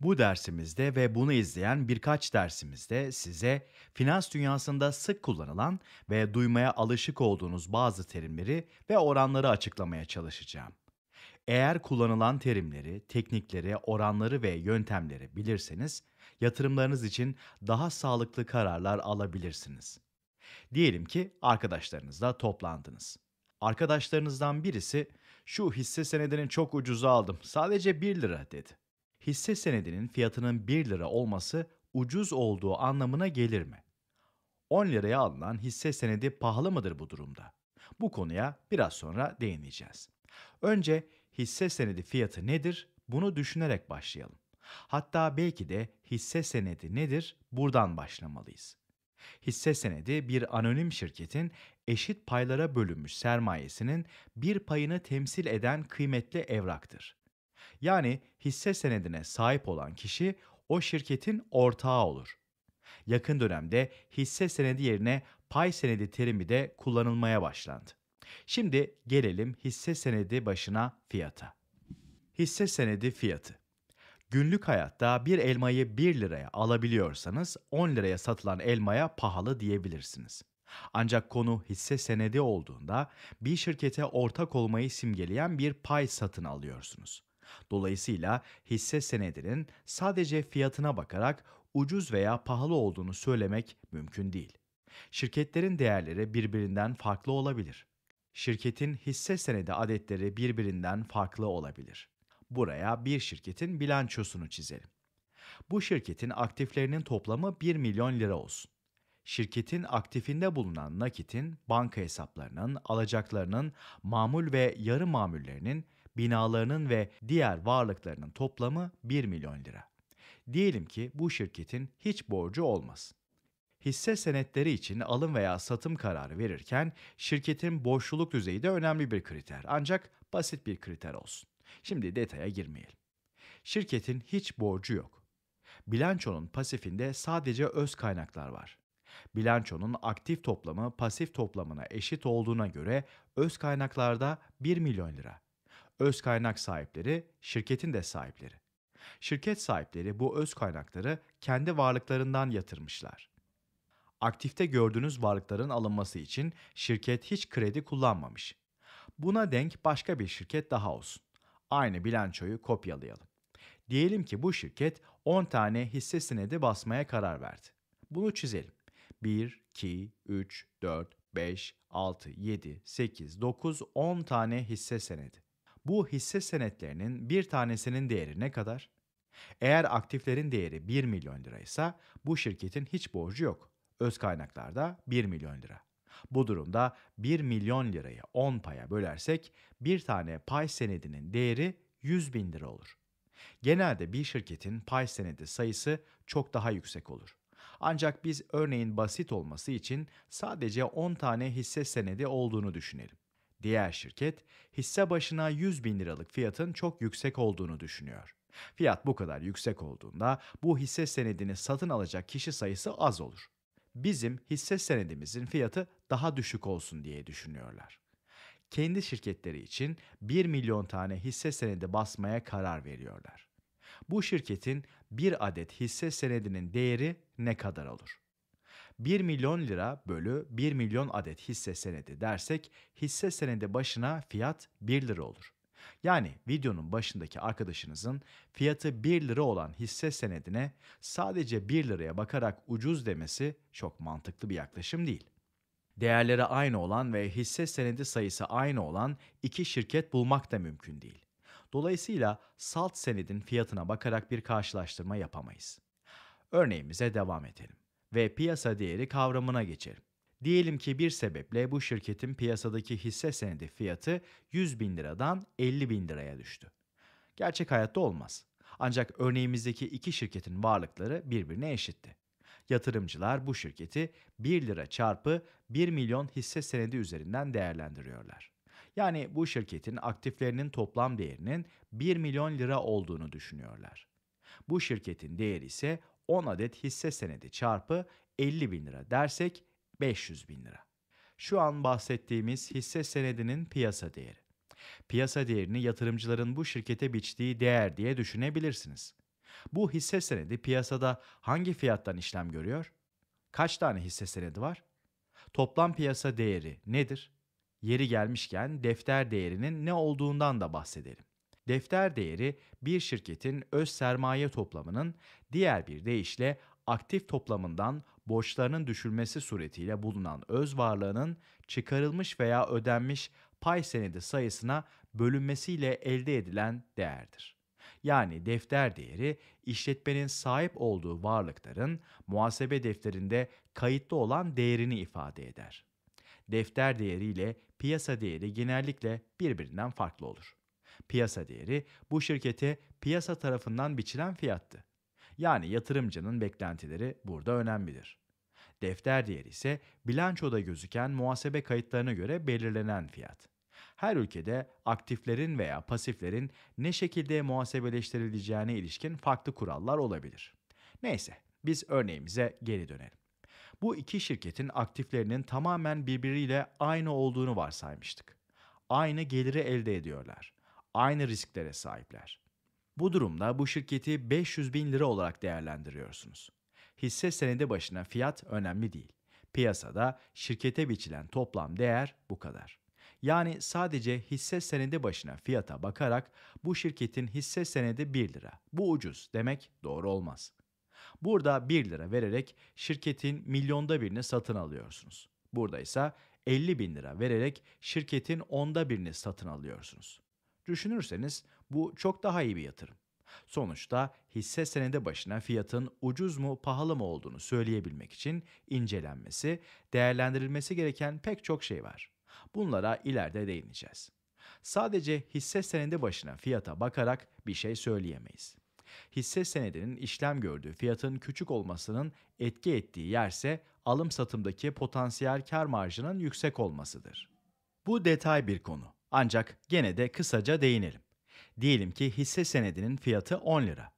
Bu dersimizde ve bunu izleyen birkaç dersimizde size finans dünyasında sık kullanılan ve duymaya alışık olduğunuz bazı terimleri ve oranları açıklamaya çalışacağım. Eğer kullanılan terimleri, teknikleri, oranları ve yöntemleri bilirseniz yatırımlarınız için daha sağlıklı kararlar alabilirsiniz. Diyelim ki arkadaşlarınızla toplandınız. Arkadaşlarınızdan birisi şu hisse senedini çok ucuza aldım sadece 1 lira dedi. Hisse senedinin fiyatının 1 lira olması ucuz olduğu anlamına gelir mi? 10 liraya alınan hisse senedi pahalı mıdır bu durumda? Bu konuya biraz sonra değineceğiz. Önce hisse senedi fiyatı nedir? Bunu düşünerek başlayalım. Hatta belki de hisse senedi nedir? Buradan başlamalıyız. Hisse senedi bir anonim şirketin eşit paylara bölünmüş sermayesinin bir payını temsil eden kıymetli evraktır. Yani hisse senedine sahip olan kişi o şirketin ortağı olur. Yakın dönemde hisse senedi yerine pay senedi terimi de kullanılmaya başlandı. Şimdi gelelim hisse senedi başına fiyata. Hisse senedi fiyatı. Günlük hayatta bir elmayı 1 liraya alabiliyorsanız 10 liraya satılan elmaya pahalı diyebilirsiniz. Ancak konu hisse senedi olduğunda bir şirkete ortak olmayı simgeleyen bir pay satın alıyorsunuz. Dolayısıyla hisse senedinin sadece fiyatına bakarak ucuz veya pahalı olduğunu söylemek mümkün değil. Şirketlerin değerleri birbirinden farklı olabilir. Şirketin hisse senedi adetleri birbirinden farklı olabilir. Buraya bir şirketin bilançosunu çizelim. Bu şirketin aktiflerinin toplamı 1 milyon lira olsun. Şirketin aktifinde bulunan nakitin, banka hesaplarının, alacaklarının, mamul ve yarı mamullerinin, binalarının ve diğer varlıklarının toplamı 1 milyon lira. Diyelim ki bu şirketin hiç borcu olmasın. Hisse senetleri için alım veya satım kararı verirken şirketin borçluluk düzeyi de önemli bir kriter ancak basit bir kriter olsun. Şimdi detaya girmeyelim. Şirketin hiç borcu yok. Bilançonun pasifinde sadece öz kaynaklar var. Bilançonun aktif toplamı pasif toplamına eşit olduğuna göre öz kaynaklarda 1 milyon lira. Öz kaynak sahipleri şirketin de sahipleri. Şirket sahipleri bu öz kaynakları kendi varlıklarından yatırmışlar. Aktifte gördüğünüz varlıkların alınması için şirket hiç kredi kullanmamış. Buna denk başka bir şirket daha olsun. Aynı bilançoyu kopyalayalım. Diyelim ki bu şirket 10 tane hisse senedi basmaya karar verdi. Bunu çizelim. 1, 2, 3, 4, 5, 6, 7, 8, 9, 10 tane hisse senedi. Bu hisse senetlerinin bir tanesinin değeri ne kadar? Eğer aktiflerin değeri 1 milyon liraysa bu şirketin hiç borcu yok. Öz kaynaklarda 1 milyon lira. Bu durumda 1 milyon lirayı 10 paya bölersek bir tane pay senedinin değeri 100 bin lira olur. Genelde bir şirketin pay senedi sayısı çok daha yüksek olur. Ancak biz örneğin basit olması için sadece 10 tane hisse senedi olduğunu düşünelim. Diğer şirket hisse başına 100 bin liralık fiyatın çok yüksek olduğunu düşünüyor. Fiyat bu kadar yüksek olduğunda bu hisse senedini satın alacak kişi sayısı az olur. Bizim hisse senedimizin fiyatı daha düşük olsun diye düşünüyorlar. Kendi şirketleri için 1 milyon tane hisse senedi basmaya karar veriyorlar. Bu şirketin bir adet hisse senedinin değeri ne kadar olur? 1 milyon lira bölü 1 milyon adet hisse senedi dersek hisse senedi başına fiyat 1 lira olur. Yani videonun başındaki arkadaşınızın fiyatı 1 lira olan hisse senedine sadece 1 liraya bakarak ucuz demesi çok mantıklı bir yaklaşım değil. Değerleri aynı olan ve hisse senedi sayısı aynı olan iki şirket bulmak da mümkün değil. Dolayısıyla salt senedin fiyatına bakarak bir karşılaştırma yapamayız. Örneğimize devam edelim ve piyasa değeri kavramına geçelim. Diyelim ki bir sebeple bu şirketin piyasadaki hisse senedi fiyatı 100 bin liradan 50 bin liraya düştü. Gerçek hayatta olmaz. Ancak örneğimizdeki iki şirketin varlıkları birbirine eşitti. Yatırımcılar bu şirketi 1 lira çarpı 1 milyon hisse senedi üzerinden değerlendiriyorlar. Yani bu şirketin aktiflerinin toplam değerinin 1 milyon lira olduğunu düşünüyorlar. Bu şirketin değeri ise 10 adet hisse senedi çarpı 50 bin lira dersek 500 bin lira. Şu an bahsettiğimiz hisse senedinin piyasa değeri. Piyasa değerini yatırımcıların bu şirkete biçtiği değer diye düşünebilirsiniz. Bu hisse senedi piyasada hangi fiyattan işlem görüyor? Kaç tane hisse senedi var? Toplam piyasa değeri nedir? Yeri gelmişken defter değerinin ne olduğundan da bahsedelim. Defter değeri bir şirketin öz sermaye toplamının diğer bir deyişle aktif toplamından borçlarının düşülmesi suretiyle bulunan öz varlığının çıkarılmış veya ödenmiş pay senedi sayısına bölünmesiyle elde edilen değerdir. Yani defter değeri işletmenin sahip olduğu varlıkların muhasebe defterinde kayıtlı olan değerini ifade eder. Defter değeri ile piyasa değeri genellikle birbirinden farklı olur. Piyasa değeri bu şirkete piyasa tarafından biçilen fiyattı. Yani yatırımcının beklentileri burada önemlidir. Defter değeri ise bilançoda gözüken muhasebe kayıtlarına göre belirlenen fiyat. Her ülkede aktiflerin veya pasiflerin ne şekilde muhasebeleştirileceğine ilişkin farklı kurallar olabilir. Neyse, biz örneğimize geri dönelim. Bu iki şirketin aktiflerinin tamamen birbiriyle aynı olduğunu varsaymıştık. Aynı geliri elde ediyorlar. Aynı risklere sahipler. Bu durumda bu şirketi 500 bin lira olarak değerlendiriyorsunuz. Hisse senedi başına fiyat önemli değil. Piyasada şirkete biçilen toplam değer bu kadar. Yani sadece hisse senedi başına fiyata bakarak bu şirketin hisse senedi 1 lira. Bu ucuz demek doğru olmaz. Burada 1 lira vererek şirketin milyonda birini satın alıyorsunuz. Burada ise 50 bin lira vererek şirketin onda birini satın alıyorsunuz. Düşünürseniz bu çok daha iyi bir yatırım. Sonuçta hisse senedi başına fiyatın ucuz mu pahalı mı olduğunu söyleyebilmek için incelenmesi, değerlendirilmesi gereken pek çok şey var. Bunlara ileride değineceğiz. Sadece hisse senedi başına fiyata bakarak bir şey söyleyemeyiz. Hisse senedinin işlem gördüğü fiyatın küçük olmasının etki ettiği yerse alım satımdaki potansiyel kar marjının yüksek olmasıdır. Bu detay bir konu. Ancak gene de kısaca değinelim. Diyelim ki hisse senedinin fiyatı 10 lira.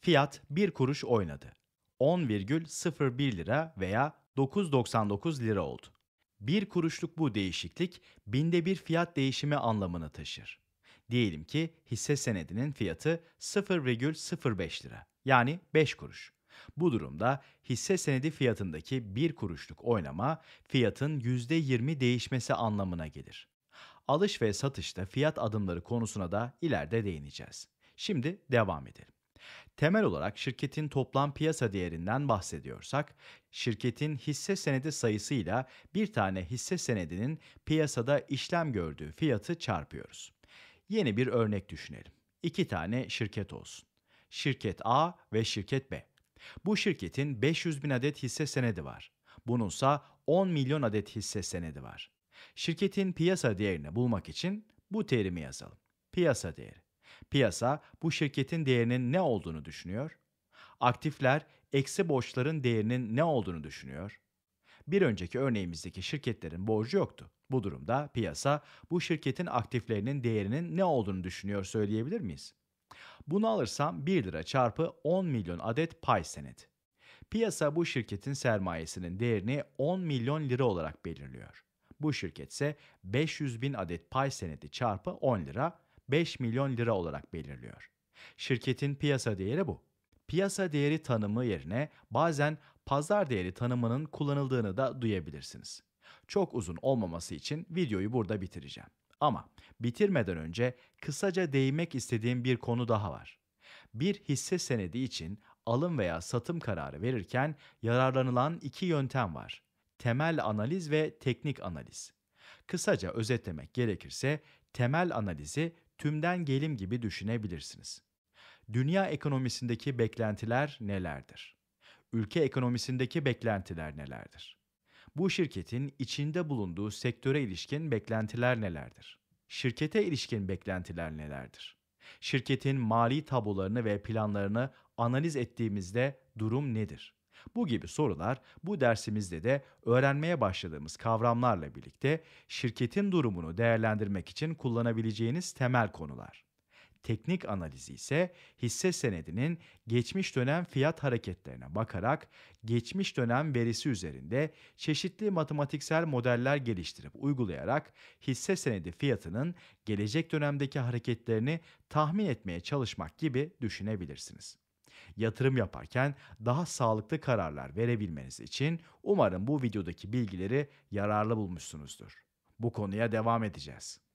Fiyat 1 kuruş oynadı. 10,01 lira veya 9.99 lira oldu. 1 kuruşluk bu değişiklik binde bir fiyat değişimi anlamını taşır. Diyelim ki hisse senedinin fiyatı 0,05 lira yani 5 kuruş. Bu durumda hisse senedi fiyatındaki 1 kuruşluk oynama fiyatın %20 değişmesi anlamına gelir. Alış ve satışta fiyat adımları konusuna da ileride değineceğiz. Şimdi devam edelim. Temel olarak şirketin toplam piyasa değerinden bahsediyorsak, şirketin hisse senedi sayısıyla bir tane hisse senedinin piyasada işlem gördüğü fiyatı çarpıyoruz. Yeni bir örnek düşünelim. İki tane şirket olsun. Şirket A ve şirket B. Bu şirketin 500 bin adet hisse senedi var. Bununsa 10 milyon adet hisse senedi var. Şirketin piyasa değerini bulmak için bu terimi yazalım. Piyasa değeri. Piyasa bu şirketin değerinin ne olduğunu düşünüyor. Aktifler eksi borçların değerinin ne olduğunu düşünüyor. Bir önceki örneğimizdeki şirketlerin borcu yoktu. Bu durumda piyasa bu şirketin aktiflerinin değerinin ne olduğunu düşünüyor söyleyebilir miyiz? Bunu alırsam 1 lira çarpı 10 milyon adet pay senedi. Piyasa bu şirketin sermayesinin değerini 10 milyon lira olarak belirliyor. Bu şirket ise 500 bin adet pay senedi çarpı 10 lira 5 milyon lira olarak belirliyor. Şirketin piyasa değeri bu. Piyasa değeri tanımı yerine bazen pazar değeri tanımının kullanıldığını da duyabilirsiniz. Çok uzun olmaması için videoyu burada bitireceğim. Ama bitirmeden önce kısaca değinmek istediğim bir konu daha var. Bir hisse senedi için alım veya satım kararı verirken yararlanılan iki yöntem var. Temel analiz ve teknik analiz. Kısaca özetlemek gerekirse temel analizi tümden gelim gibi düşünebilirsiniz. Dünya ekonomisindeki beklentiler nelerdir? Ülke ekonomisindeki beklentiler nelerdir? Bu şirketin içinde bulunduğu sektöre ilişkin beklentiler nelerdir? Şirkete ilişkin beklentiler nelerdir? Şirketin mali tablolarını ve planlarını analiz ettiğimizde durum nedir? Bu gibi sorular bu dersimizde de öğrenmeye başladığımız kavramlarla birlikte şirketin durumunu değerlendirmek için kullanabileceğiniz temel konular. Teknik analizi ise hisse senedinin geçmiş dönem fiyat hareketlerine bakarak geçmiş dönem verisi üzerinde çeşitli matematiksel modeller geliştirip uygulayarak hisse senedi fiyatının gelecek dönemdeki hareketlerini tahmin etmeye çalışmak gibi düşünebilirsiniz. Yatırım yaparken daha sağlıklı kararlar verebilmeniz için umarım bu videodaki bilgileri yararlı bulmuşsunuzdur. Bu konuya devam edeceğiz.